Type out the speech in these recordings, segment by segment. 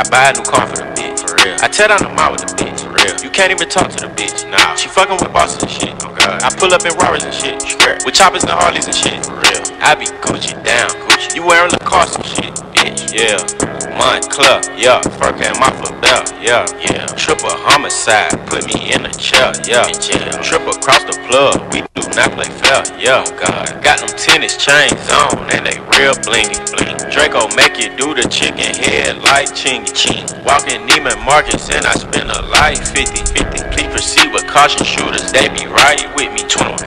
I buy a new car for the bitch, for real. I tear down the mall with the bitch, for real. You can't even talk to the bitch, nah. She fucking with bosses and shit, oh god. I pull up in Rarris and shit, straight. With choppers and Harleys and shit, for real. I be Gucci down, Gucci. You wearing Lacoste and shit, bitch, yeah. Moncler, yeah. Fur came my belt, yeah, yeah. Triple homicide, put me in a chair, yeah. Triple cross the plug, we do not play fair, yeah. God, got them tennis chains on and they real blingy, bling. Draco make you do the chicken head like chingy, ching. Walking Neiman Marcus and I spend a life 50, 50. Please proceed with caution shooters, they be right with me. 21.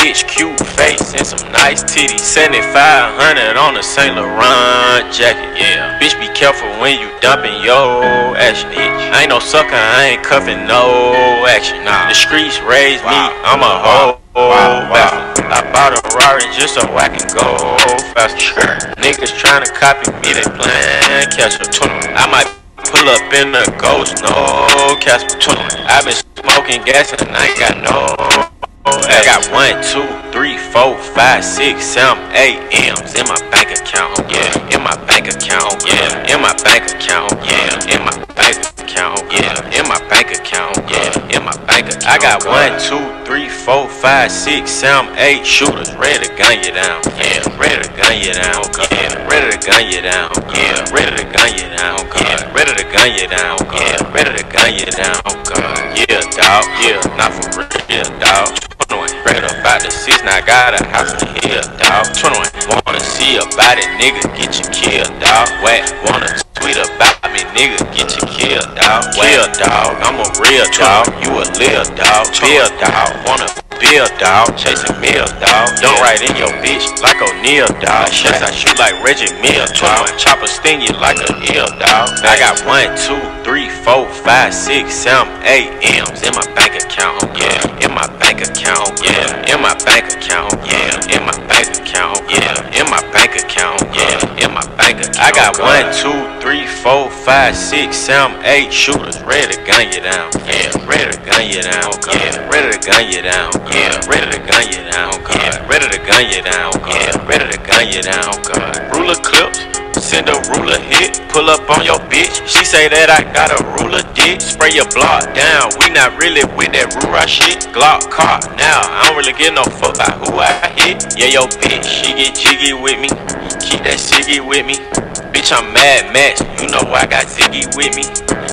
Bitch, cute face and some nice titties. 7500 on a Saint Laurent jacket, yeah. Bitch, be careful when you dumping yo action. Bitch. I ain't no sucker, I ain't cuffing no action. Nah. The streets raised me, I'm a hoe. bastard. I bought a Rari just so I can go faster. Niggas tryna copy me, they plan catch a 20. I might pull up in the ghost, no Casper 20. I been smoking gas and I ain't got no. I got one, two, three, four, five, six, seven, eight M's in my bank account. Yeah, in my bank account. Yeah, in my bank account. Yeah, in my bank account. Yeah, in my bank account. Yeah, in my bank account. I got one, two, three, four, five, six, seven, eight shooters ready to gun you down. Yeah, ready to gun you down. Yeah, ready to gun you down. Yeah, ready to gun you down. Yeah, ready to gun you down. Yeah, ready to gun you down. Yeah, dog. Yeah, not for real. Yeah, dog. 21. About the six, now I got a house in hill, dog. 21. Wanna see about it, nigga, get you killed, dog. Whack. Wanna tweet about me, nigga, get you killed, dog. Kill, dog. I'm a real dog. You a lil dog. Bill, dog. Wanna bill, dog. Chasing meal, dog. Don't ride in your bitch like O'Neal, dog. Shots I shoot like Reggie Mill, dog. Chopper sting you like a ill, dog. I got one, two, three, four, five, six, seven, eight M's in my bank In my bank account, yeah. In my bank account, yeah. In my bank account, yeah. In my bank account. I got one, two, three, four, five, six, seven, eight shooters ready to gun you down, yeah. Ready to gun you down, yeah. Ready to gun you down, yeah. Ready to gun you down, yeah. Ready to gun you down, yeah. Ready to gun you down, God. Ruler clips. Send a ruler hit, pull up on your bitch. She say that I got a ruler dick. Spray your block down. We not really with that ruler shit. Glock car now. I don't really give no fuck about who I hit. Yeah, yo bitch, she get jiggy with me. Keep that ciggy with me. Bitch, I'm mad max. You know I got Ziggy with me.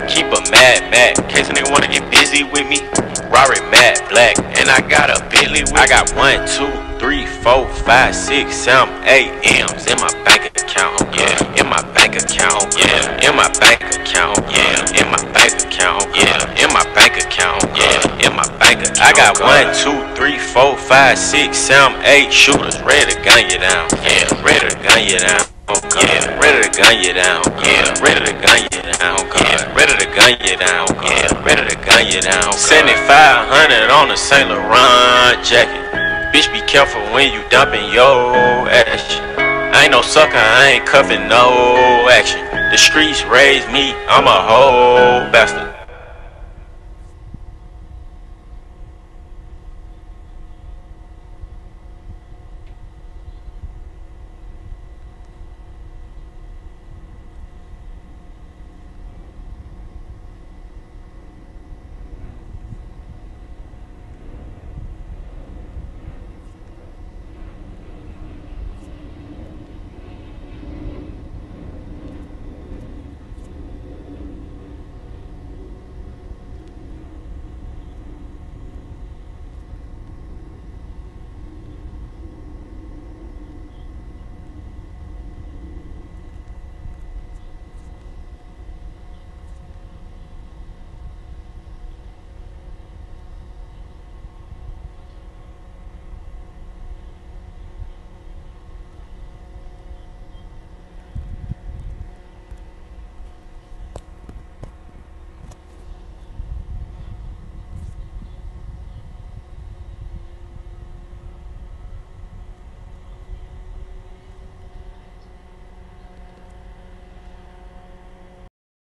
Keep a mad max. Case they wanna get busy with me. Rari mad black. And I got a Bentley I got one, two, three, four, five, six, seven, eight M's in my bank account. Yeah, in my bank account. Yeah, in my bank account. Yeah, in my bank account. Yeah, in my bank account. Yeah, in my bank account. I got one, two, three, four, five, six, seven, eight shooters ready to gun you down. Yeah, ready to gun you down. Oh, yeah, ready to gun you down. Yeah, ready to gun you down. Yeah, ready to gun you down. Oh, yeah, ready to gun you down. 7500 on a Saint Laurent jacket. Bitch, be careful when you dumping your ass. I ain't no sucker, I ain't cuffing no action. The streets raised me, I'm a whole bastard.